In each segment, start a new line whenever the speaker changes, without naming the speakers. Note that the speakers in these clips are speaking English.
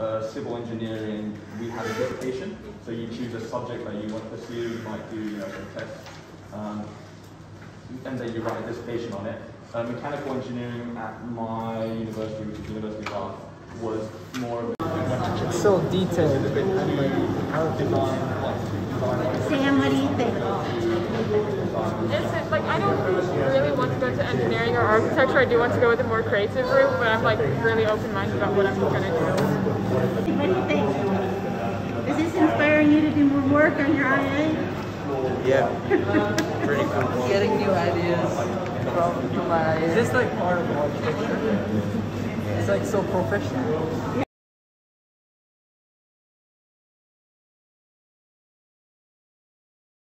uh, civil engineering, we had a dissertation. So you choose a subject that you want to pursue. You might do you know some tests, um, and then you write a dissertation on it. Uh, mechanical engineering at my university, which is University of Bath, was more of a
It's so detailed.
a bit too design.
Sam, what do you think?
It's like I don't really want to go to engineering or architecture. I do want to go with a more creative route, but I'm like really open-minded about what I'm gonna do.
What do you think? Is this inspiring you to do more work on your IA?
Yeah. Pretty cool.
getting new ideas from, from my
Is this like part of architecture? It's like so professional.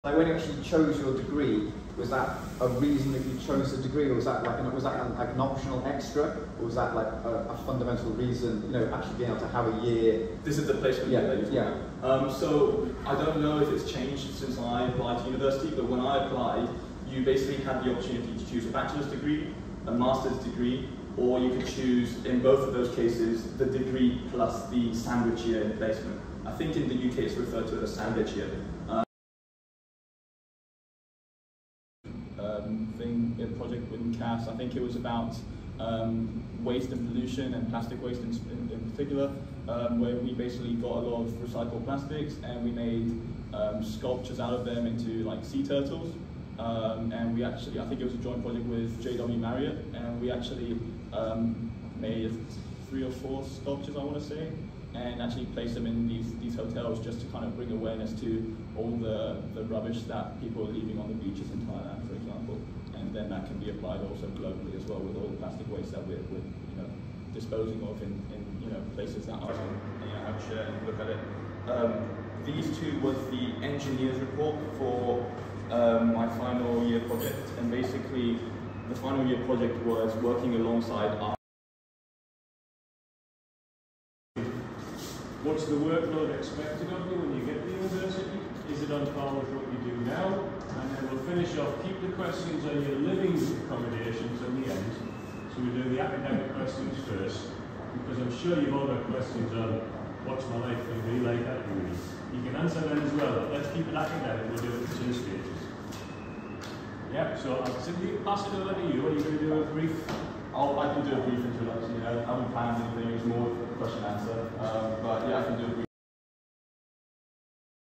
Like when you actually chose your degree, was that a reason that you chose the degree, or was that like an, was that an, like an optional extra, or was that like a, a fundamental reason? You know, actually being able to have a year.
This is the placement
Yeah,
year
yeah.
Um, so I don't know if it's changed since I applied to university, but when I applied, you basically had the opportunity to choose a bachelor's degree, a master's degree, or you could choose, in both of those cases, the degree plus the sandwich year in placement. I think in the UK it's referred to as a sandwich year. Um, um, thing, a project within CAS. I think it was about um, waste and pollution and plastic waste in, in, in particular, um, where we basically got a lot of recycled plastics and we made um, sculptures out of them into like sea turtles. Um, and we actually, I think it was a joint project with JW Marriott, and we actually um, made three or four sculptures, I want to say, and actually placed them in these, these hotels just to kind of bring awareness to all the, the rubbish that people are leaving on the beaches in Thailand, for example. And then that can be applied also globally as well with all the plastic waste that we're, we're you know, disposing of in, in you know, places that are, know, have a share and look at it. Um, these two was the engineer's report for um, my final year project, and basically the final year project was working alongside
What's the workload expected of you when you get to university? Is it on par with what you do now? And then we'll finish off, keep the questions on your living accommodations on the end. So we do the academic questions first, because I'm sure you've all got questions on what's my life going to be like at uni. You can answer them as well, but let's keep it academic, we'll do it in two stages. Yeah, so I'll simply pass it over to you. Are you going to do a brief
I'll, I can do a brief introduction. Know, I haven't planned anything. It's more question answer. Um,